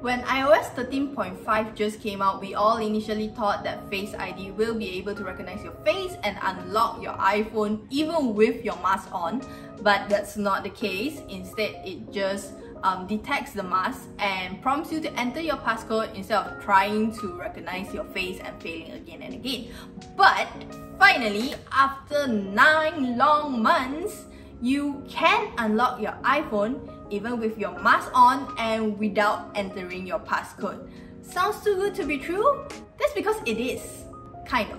When iOS 13.5 just came out, we all initially thought that Face ID will be able to recognize your face and unlock your iPhone even with your mask on, but that's not the case. Instead, it just um, detects the mask and prompts you to enter your passcode instead of trying to recognize your face and failing again and again. But finally, after 9 long months, you can unlock your iPhone even with your mask on and without entering your passcode. Sounds too good to be true? That's because it is, kind of.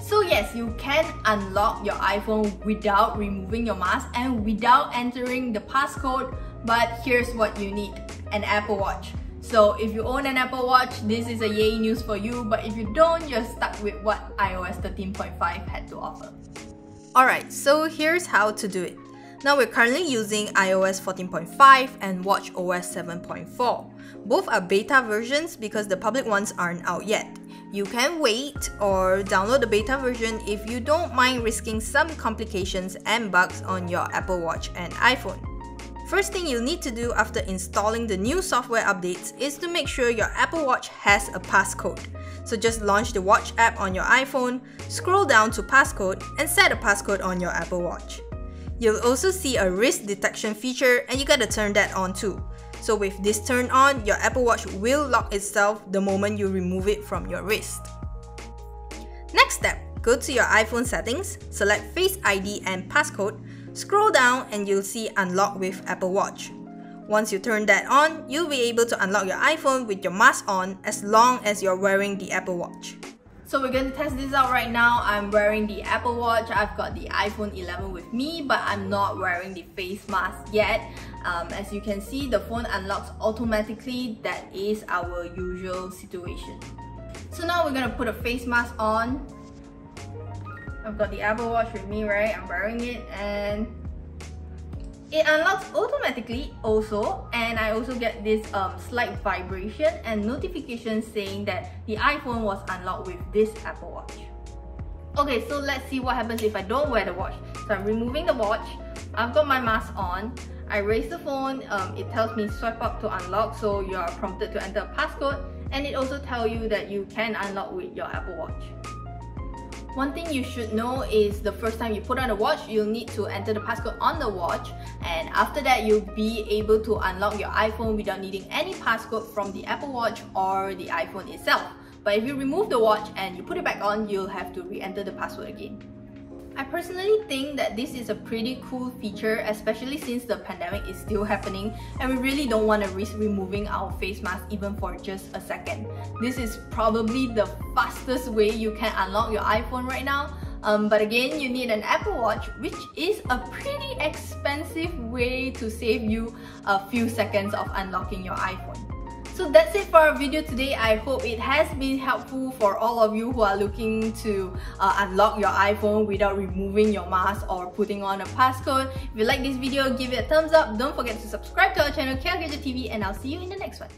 So yes, you can unlock your iPhone without removing your mask and without entering the passcode, but here's what you need, an Apple Watch. So if you own an Apple Watch, this is a yay news for you, but if you don't, you're stuck with what iOS 13.5 had to offer. Alright, so here's how to do it. Now we're currently using iOS 14.5 and Watch OS 7.4. Both are beta versions because the public ones aren't out yet. You can wait or download the beta version if you don't mind risking some complications and bugs on your Apple Watch and iPhone. First thing you'll need to do after installing the new software updates is to make sure your Apple Watch has a passcode. So just launch the Watch app on your iPhone, scroll down to passcode, and set a passcode on your Apple Watch. You'll also see a wrist detection feature and you gotta turn that on too. So with this turned on, your Apple Watch will lock itself the moment you remove it from your wrist. Next step, go to your iPhone settings, select Face ID and passcode, Scroll down and you'll see Unlock with Apple Watch. Once you turn that on, you'll be able to unlock your iPhone with your mask on as long as you're wearing the Apple Watch. So we're going to test this out right now. I'm wearing the Apple Watch. I've got the iPhone 11 with me, but I'm not wearing the face mask yet. Um, as you can see, the phone unlocks automatically. That is our usual situation. So now we're gonna put a face mask on I've got the Apple Watch with me, right? I'm wearing it and it unlocks automatically also and I also get this um, slight vibration and notification saying that the iPhone was unlocked with this Apple Watch. Okay, so let's see what happens if I don't wear the watch. So I'm removing the watch, I've got my mask on, I raise the phone, um, it tells me swipe up to unlock so you are prompted to enter a passcode and it also tells you that you can unlock with your Apple Watch. One thing you should know is the first time you put on a watch, you'll need to enter the passcode on the watch and after that you'll be able to unlock your iPhone without needing any passcode from the Apple Watch or the iPhone itself. But if you remove the watch and you put it back on, you'll have to re-enter the password again. I personally think that this is a pretty cool feature, especially since the pandemic is still happening and we really don't want to risk removing our face mask even for just a second. This is probably the fastest way you can unlock your iPhone right now. Um, but again, you need an Apple Watch, which is a pretty expensive way to save you a few seconds of unlocking your iPhone. So that's it for our video today. I hope it has been helpful for all of you who are looking to uh, unlock your iPhone without removing your mask or putting on a passcode. If you like this video, give it a thumbs up. Don't forget to subscribe to our channel, KL Gadget TV, and I'll see you in the next one.